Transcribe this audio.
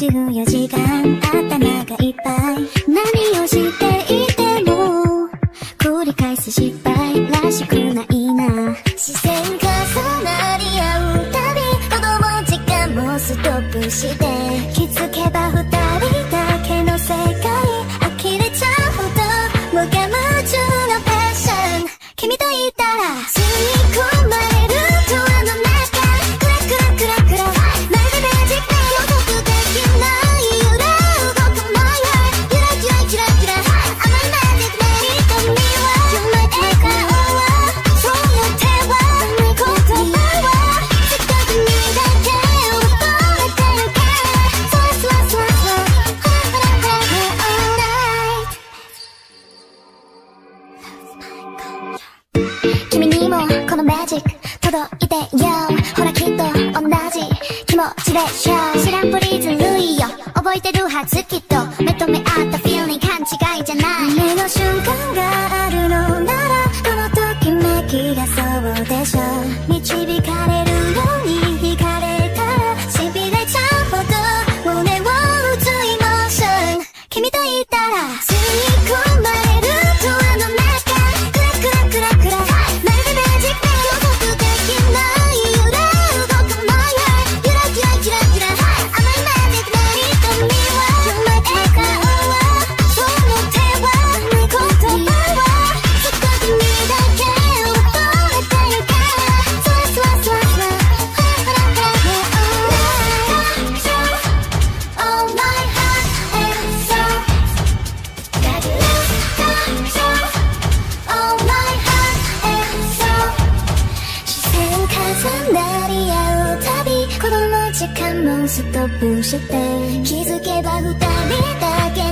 24時間頭がいっぱい。何をしていても繰り返す失敗らしくないな。視線重なり合うたび子供時間もストップして。ンプリーズよ覚えてるはずきっと。目と目合ったフィーリング勘違いじゃない。夢の瞬間があるのならこのときめきがそうでしょノンストップして気づけば二人だけ